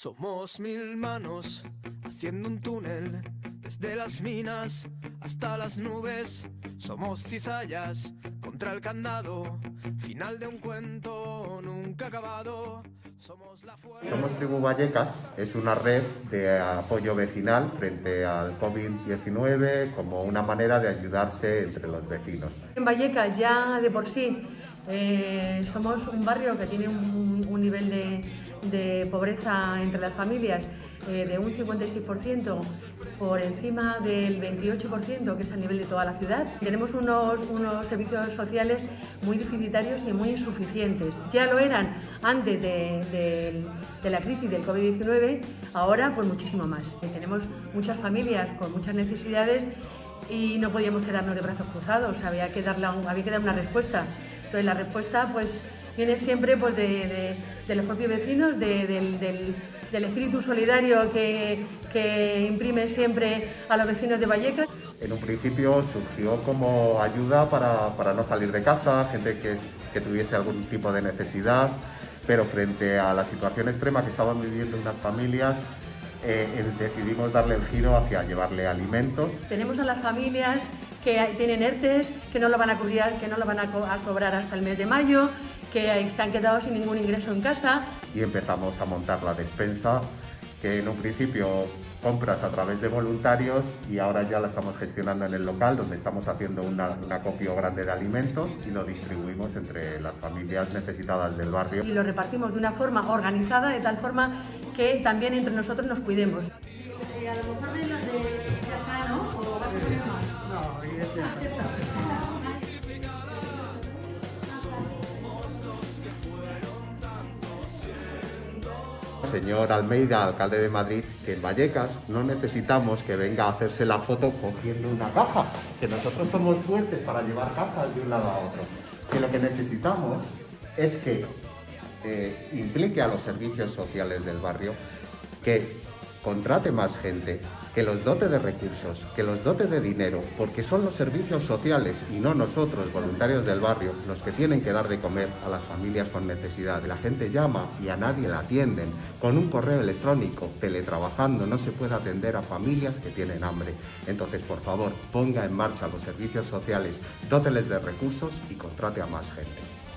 Somos mil manos haciendo un túnel desde las minas hasta las nubes. Somos cizallas contra el candado, final de un cuento nunca acabado. Somos la fuerza. Somos Tribu Vallecas, es una red de apoyo vecinal frente al COVID-19 como una manera de ayudarse entre los vecinos. En Vallecas ya de por sí eh, somos un barrio que tiene un, un nivel de, de, pobreza entre las familias eh, de un 56% por encima del 28% que es a nivel de toda la ciudad. Tenemos unos, unos servicios sociales muy deficitarios y muy insuficientes. Ya lo eran antes de, la crisis del COVID-19, ahora pues muchísimo más. Tenemos muchas familias con muchas necesidades y no podíamos quedarnos de brazos cruzados, había que, darle había que dar una respuesta. Entonces la respuesta pues viene siempre pues, de, de, de los propios vecinos, de, del, del, del, espíritu solidario que, que, imprime siempre a los vecinos de Vallecas. En un principio surgió como ayuda para, para no salir de casa, gente que, que tuviese algún tipo de necesidad, pero frente a la situación extrema que estaban viviendo unas familias, eh, decidimos darle el giro hacia llevarle alimentos. Tenemos a las familias que tienen ERTES, que no lo van a cubrir, que no lo van a, co a cobrar hasta el mes de mayo, que se han quedado sin ningún ingreso en casa. Y empezamos a montar la despensa, que en un principio compras a través de voluntarios y ahora ya la estamos gestionando en el local donde estamos haciendo una, un acopio grande de alimentos y lo distribuimos entre las familias necesitadas del barrio. Y lo repartimos de una forma organizada, de tal forma que también entre nosotros nos cuidemos. Eh, a lo mejor de de, Señor Almeida, alcalde de Madrid, que en Vallecas no necesitamos que venga a hacerse la foto cogiendo una caja, que nosotros somos fuertes para llevar cajas de un lado a otro. Que lo que necesitamos es que eh, implique a los servicios sociales del barrio que contrate más gente, que los dote de recursos, que los dote de dinero, porque son los servicios sociales y no nosotros, voluntarios del barrio, los que tienen que dar de comer a las familias con necesidad. La gente llama y a nadie la atienden. Con un correo electrónico, teletrabajando, no se puede atender a familias que tienen hambre. Entonces, por favor, ponga en marcha los servicios sociales, dóteles de recursos y contrate a más gente.